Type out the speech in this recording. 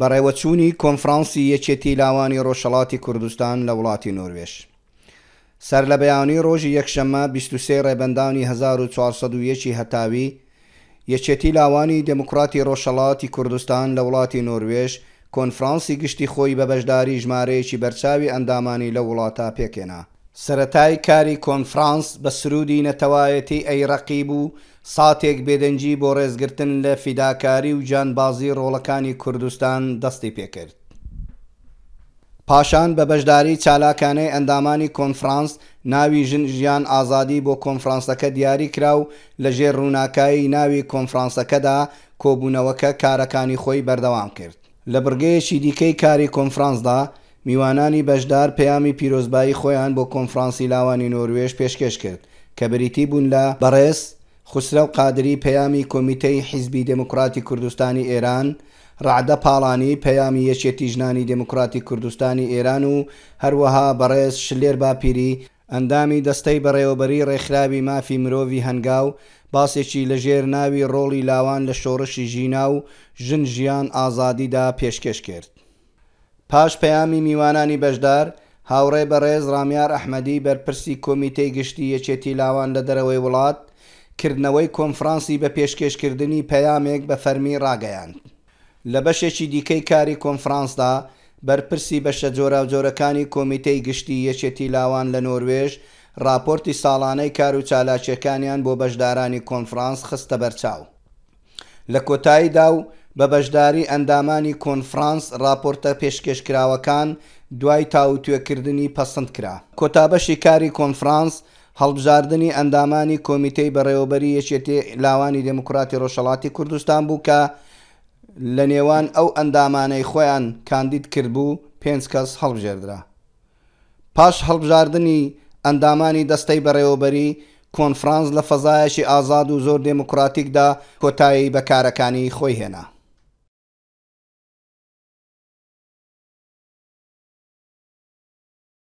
بەڕێوەچوونی کۆنفرانسی یەکێتی لاوانی ڕۆژهەڵاتی کوردستان لە وڵاتی نۆروێژ سەرلەبەیانوی ڕۆژی یەکشەممە بیست و سێ ڕێبەندانی هەزار و چوار سەد و یەک ی هەتاوی یەکێتی لاوانی دێموکڕاتی ڕۆژهەڵاتی کوردستان لە وڵاتی نۆروێژ کۆنفرانسی گشتی خۆی بە بەشداری ژمارەیەکی بەرچاوی ئەندامانی لەو وڵاتە پێکهێنا. سەرەتای کاری کۆنفرانس بە سروودی نەتەوایەتی ئەی ڕەقیب و ساتێک بێدەنگی بۆ ڕێزگرتن لە فیداکاری و جانبازی ڕۆڵەکانی کوردستان دەستی پێ کرد. پاشان بە بەشداری چالاکانەی ئەندامانی کۆنفرانس ناوی ژن، ژیان، ئازادی بۆ کۆنفرانسەکە دیاری کرا و لە ژێر ڕووناکایی ناوی کۆنفرانسەکەدا کۆبوونەوەکە کارەکانی خۆی بەردەوام کرد. لە بڕگەیەکی دیکەی کاری کۆنفرانسدا، میوانانی بەشدار پەیامی پیرۆزبایی خۆیان بۆ کۆنفرانسی لاوانی نۆروێژ پێشکێش کرد کە بریتی بوون لە، بەڕێز خوسرەو قادری پەیامی کۆمیتەی حیزبی دێموکڕاتی کوردستانی ئێران، ڕەعدە پاڵانی پەیامی یەکێتی ژنانی دێموکڕاتی کوردستانی ئێران و هەروەها بەڕێز شلێر باپیری ئەندامی دەستەی بەڕێوەبەریی ڕێکخراوی مافی مرۆڤی هەنگاو باسێکی لە ژێر ناوی ڕۆڵی لاوان لە شۆڕشی ژینا و ژن ژیان ئازادی دا پێشکێش کرد. پاش پەیامی میوانانی بەشدار، هاوڕێ بەڕێز ڕامیار ئەحمەدی بەرپرسی کۆمیتەی گشتی یەکێتی لاوان لە دەرەوەی وڵات، کردنەوەی کۆنفرانسی بە پێشکێش کردنی پەیامێک بە فەرمی ڕاگەیاند. لە بەشێکی دیکەی کاری کۆنفرانسدا، بەرپرسی بەشە جۆراوجۆرەکانی کۆمیتەی گشتی یەکێتی لاوان لە نۆروێژ راپۆرتی ساڵانەی کار و چالاکییەکانیان بۆ بەشدارانی کۆنفرانس خستە بەرچاو لە کۆتاییدا و بە بەشداری ئەندامانی کۆنفرانس راپۆرتە پێشکێشکراوەکان دوای تاوتوێکردنی پەسندکرا. کۆتا بەشی کاری کۆنفرانس هەڵبژاردنی ئەندامانی کۆمیتەی بەڕێوەبەری یەکێتی لاوانی دێموکڕاتی ڕۆژهەڵاتی کوردستان بوو کە لە نێوان ئەو ئەندامانەی خۆیان کاندید کردبوو پێنج کەس هەڵبژێردرا پاش هەڵبژاردنی ئەندامانی دەستەی بەڕێوەبەری کۆنفڕانس لە فەزایەکی ئازاد و زۆر دێموکڕاتیکدا کۆتایی بە کارەکانی خۆی هێنا.